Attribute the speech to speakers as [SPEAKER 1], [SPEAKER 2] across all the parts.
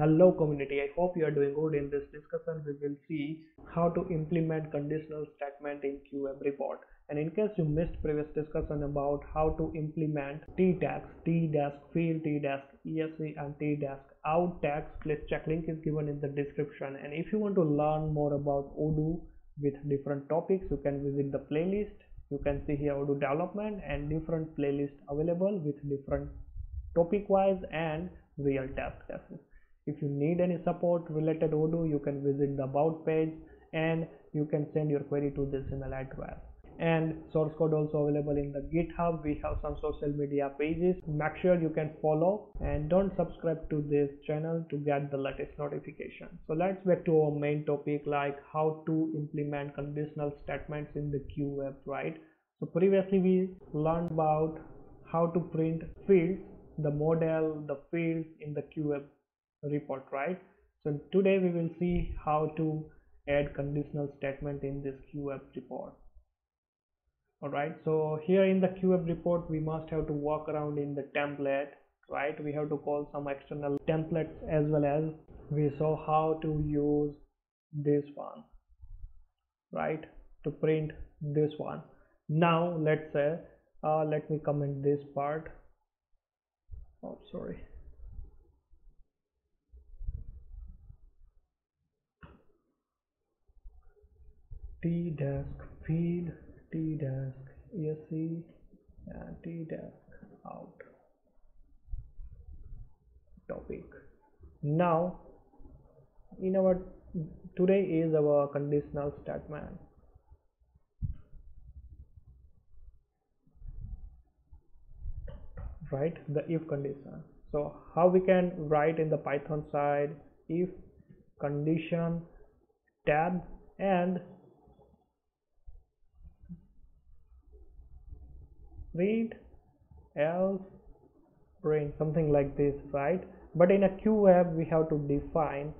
[SPEAKER 1] Hello community, I hope you are doing good. In this discussion, we will see how to implement conditional statement in QWeb report. And in case you missed previous discussion about how to implement t-tags, t-desk field, t-desk esc and t-desk out tags, please check link is given in the description. And if you want to learn more about Odoo with different topics, you can visit the playlist. You can see here Odoo development and different playlists available with different topic wise and real test cases if you need any support related odoo you can visit the about page and you can send your query to this email address. And source code also available in the github. We have some social media pages. Make sure you can follow and don't subscribe to this channel to get the latest notification. So let's back to our main topic like how to implement conditional statements in the QWeb right? So previously we learned about how to print fields the model the fields in the QWeb report right? So today we will see how to add conditional statement in this QWeb report. Alright so here in the QWeb report we must have to walk around in the template right? We have to call some external templates as well as we saw how to use this one right? To print this one. Now let's say uh, let me comment this part. Oh sorry t desk feed t desk esc and uh, t desk out. Topic. Now in our today is our conditional statement. Right the if condition. So how we can write in the python side if condition tab and read else print something like this right? But in a QWeb we have to define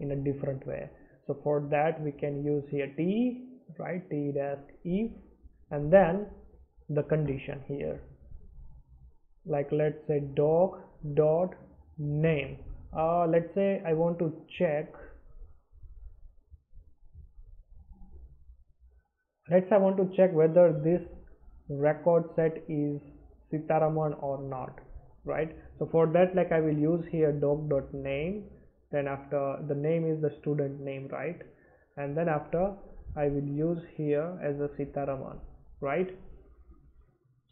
[SPEAKER 1] in a different way. So for that we can use here t right? T dash if and then the condition here. Like let's say doc dot name. Uh, let's say I want to check. Let's say I want to check whether this record set is Sitaraman or not right? So for that like I will use here doc dot name then after the name is the student name right? And then after I will use here as a Sitaraman right?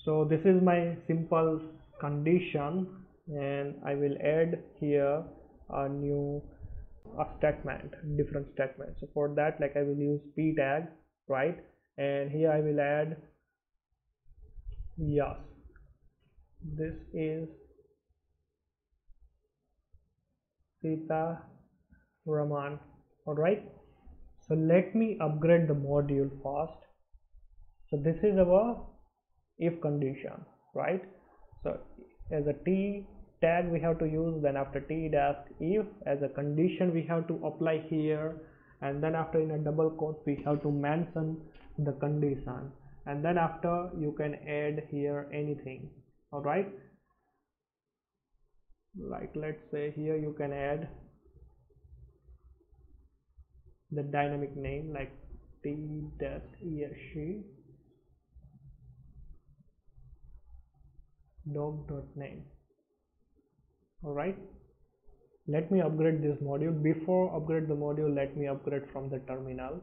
[SPEAKER 1] So this is my simple condition and I will add here a new a statement different statement. So for that like I will use p tag right? And here I will add yes. This is Sita Raman. Alright. So let me upgrade the module first. So this is our if condition right? So as a t tag we have to use then after t dash if as a condition we have to apply here and then after in a double quote we have to mention the condition and then after you can add here anything. All right? Like let's say here you can add the dynamic name like t dash esc doc dot name. All right? Let me upgrade this module. Before upgrade the module let me upgrade from the terminal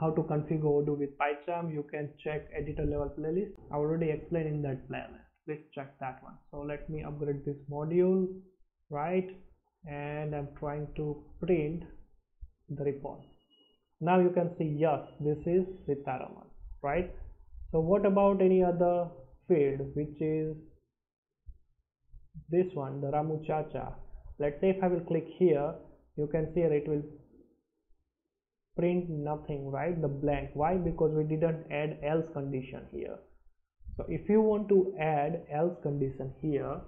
[SPEAKER 1] how to configure Odoo with PyCharm you can check editor level playlist. I already explained in that playlist. Please check that one. So let me upgrade this module right? And I'm trying to print the report. Now you can see yes this is Sitaraman right? So what about any other field which is this one the Ramu Chacha? Let's say if I will click here you can see it will print nothing right? The blank. Why? Because we didn't add else condition here. So if you want to add else condition here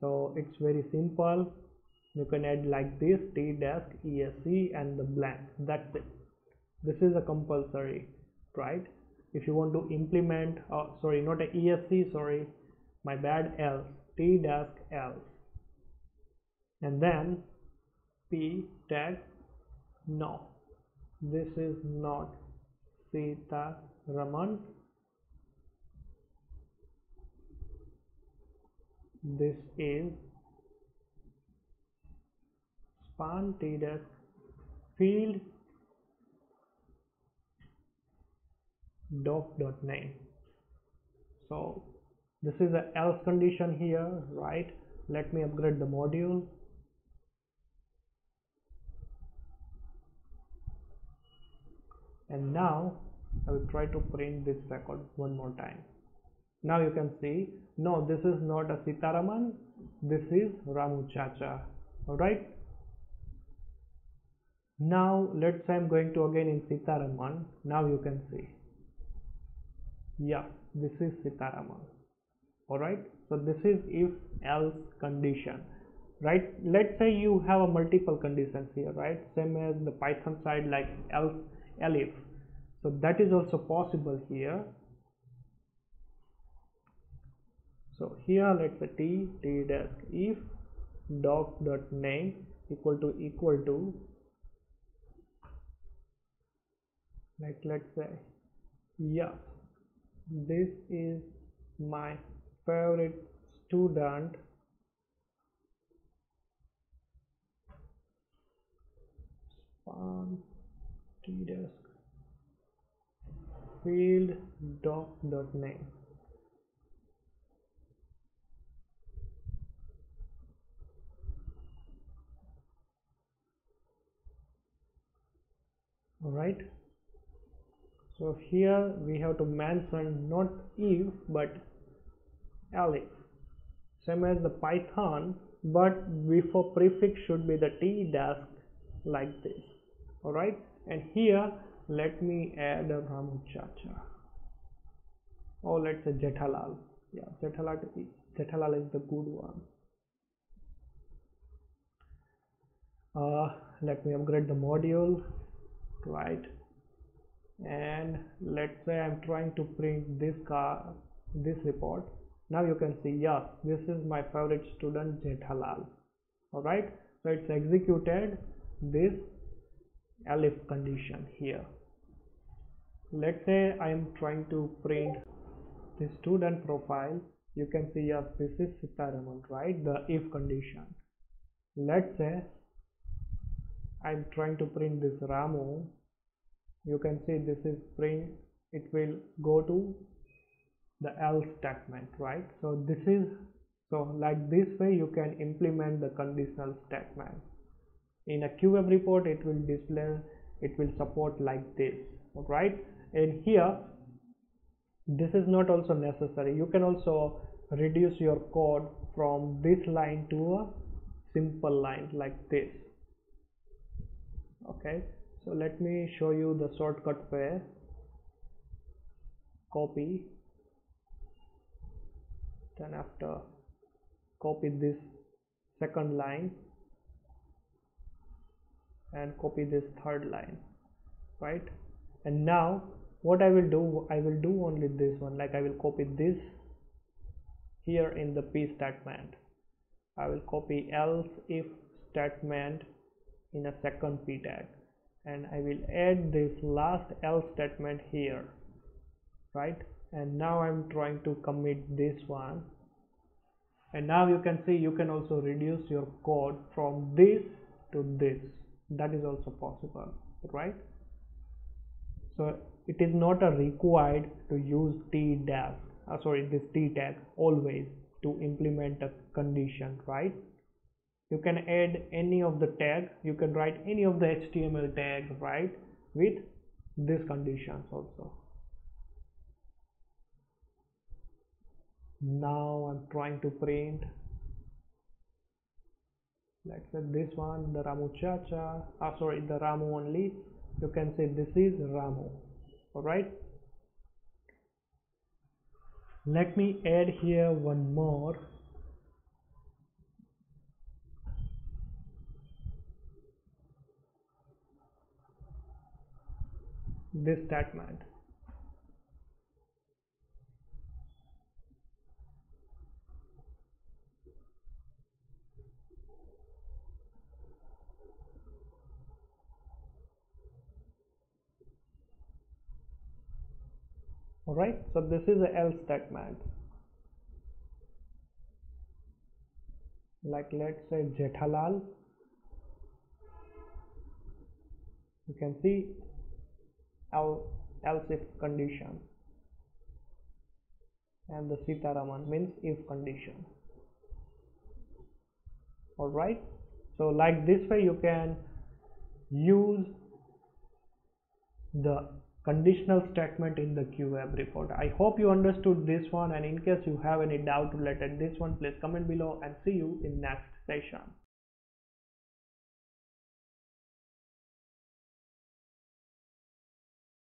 [SPEAKER 1] so it's very simple. You can add like this t desk esc and the blank. That's it. This is a compulsory right? If you want to implement uh, sorry not a esc sorry my bad else. T dash else. And then p tag no this is not Sita Raman. This is span t field doc dot name so this is a else condition here right? Let me upgrade the module and now I will try to print this record one more time. Now you can see no this is not a Sitaraman this is Ramu Chacha. Alright now let's say I'm going to again in Sitaraman. Now you can see. Yeah this is Sitaraman. Alright so this is if else condition. Right? Let's say you have a multiple conditions here right? Same as the python side like else elif so that is also possible here. So here let's say t t dash if doc dot name equal to equal to like let's say yeah this is my favorite student. Span tdesk field doc dot name. Alright. So here we have to mention not if but elif same as the python but before prefix should be the t dash like this. Alright and here let me add a Ramu Chacha or let's say Jethalal yeah Jethalal, Jethalal is the good one. Uh, let me upgrade the module. Right. And let's say I'm trying to print this car this report. Now you can see yes this is my favorite student Jethalal alright. So it's executed. This elif condition here. Let's say I am trying to print the student profile. You can see yes this is Sitaraman right? The if condition. Let's say I'm trying to print this Ramu. You can see this is print. It will go to the else statement right? So this is so like this way you can implement the conditional statement in a QWeb report it will display it will support like this right and here this is not also necessary. You can also reduce your code from this line to a simple line like this. Okay? So let me show you the shortcut way copy then after copy this second line and copy this third line right? And now what I will do I will do only this one like I will copy this here in the p statement. I will copy else if statement in a second p tag. And I will add this last else statement here right? And now I'm trying to commit this one. And now you can see you can also reduce your code from this to this that is also possible right? So it is not a required to use t dash uh, sorry this t tag always to implement a condition right? You can add any of the tag you can write any of the html tag right with these conditions also. Now i'm trying to print let's this one the ramu chacha ah sorry the ramu only. You can say this is ramu. All right let me add here one more. This statement alright so this is a else statement like let's say Jethalal. You can see else if condition and the Sitaraman means if condition. Alright so like this way you can use the conditional statement in the QWeb report. I hope you understood this one and in case you have any doubt related this one please comment below and see you in next session.